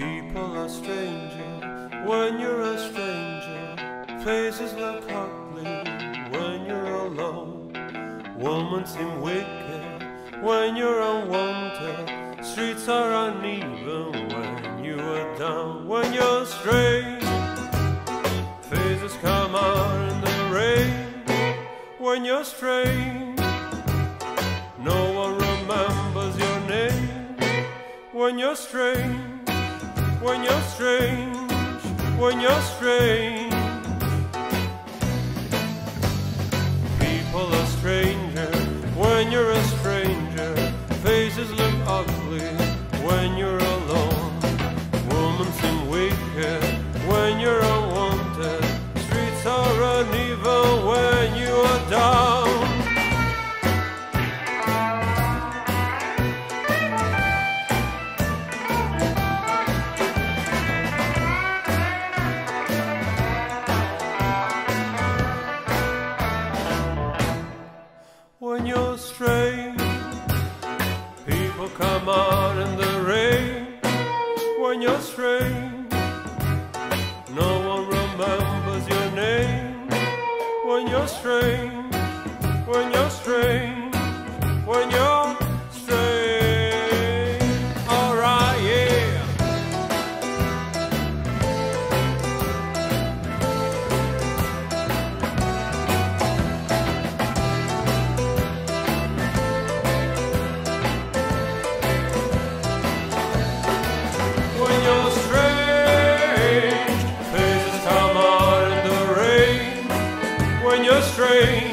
People are stranger when you're a stranger. Faces look ugly when you're alone. Women seem wicked when you're unwanted. Streets are uneven when you are down. When you're strange, faces come out in the rain. When you're strange, no one remembers your name. When you're strange when you're strange, when you're strange. People are stranger when you're a stranger. Faces look ugly when you're mud and the rain when you're straying. train.